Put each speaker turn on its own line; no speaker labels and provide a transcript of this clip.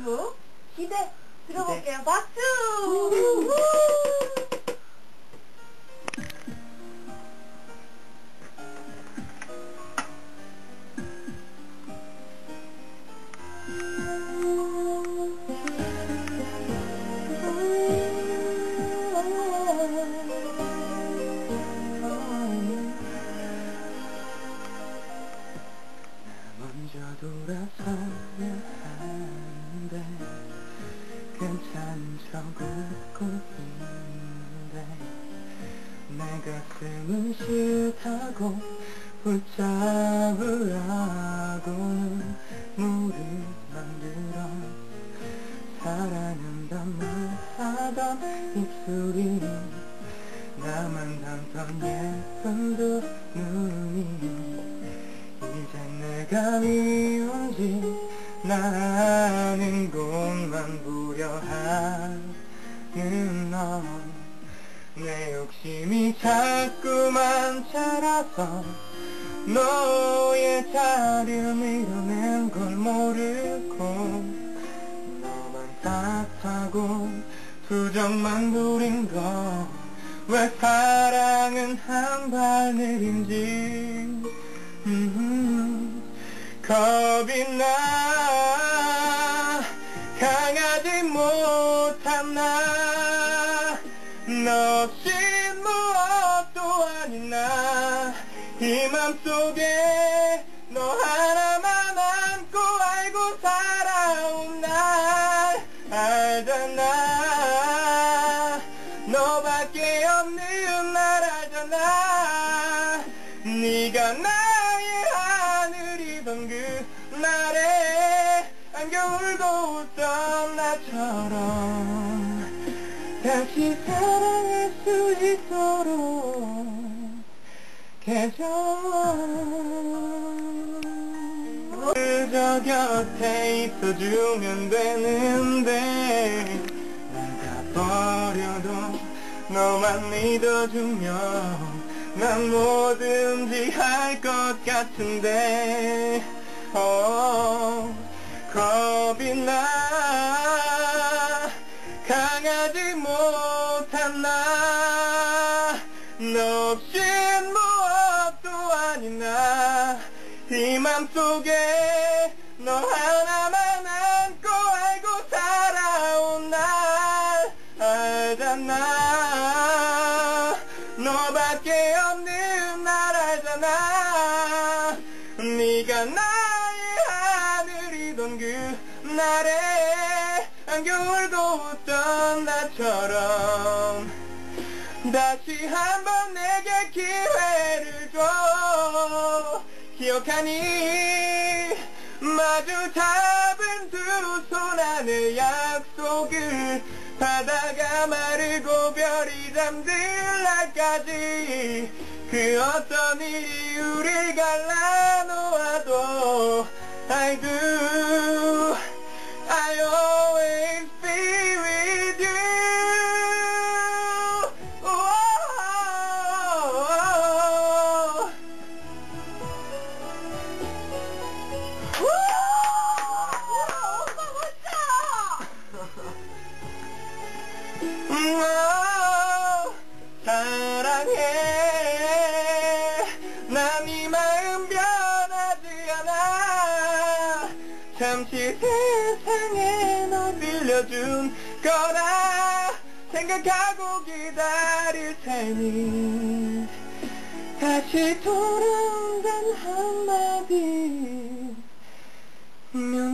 뭐? 기대 들어볼게요. 박수!
웃고 있는데 내 가슴은 싫다고 붙잡으라고는 물을 만들어 사랑한단 말하던 입술이 나만 담던 예쁜 두 눈이 이제 내가 미운지 나는 곳만 하 는너내 욕심이 자꾸만 자라서 너의 자리를 밀어낸 걸 모르고 너만 탓하고 투정만 부린 거. 왜 사랑은 한 발 느린지. 음, 겁이 나. 강하지 못한 나 나이 맘속에 너 하나만 안고 알고 살아온 날 알잖아. 너밖에 없는 날 알잖아. 네가 나의 하늘이던 그 날에 안겨 울고 웃던 나처럼 다시 사랑할 수 있도록 계절 그저 곁에 있어주면 되는데 내가 버려도 너만 믿어주면 난 뭐든지 할 것 같은데 어, 겁이 나 강하지 못한 나너 없인 무엇도 아닌 나이 맘속에 너 하나만 안고 알고 살아온 날 알잖아. 너밖에 없는 날 알잖아. 네가 나의 하늘이던 그 날에 안겨 울고 웃던 나처럼 다시 한번 내게 기회를 줘 기억하니? 마주 잡은 두 손 안에 약속을 바다가 마르고 별이 잠들 날까지 그 어떤 우릴 갈라 사랑해. 남이 마음 변하지 않아. 잠시 세상에 너 빌려준 거라 생각하고 기다릴 테니. 다시 돌아온단 한마디면 돼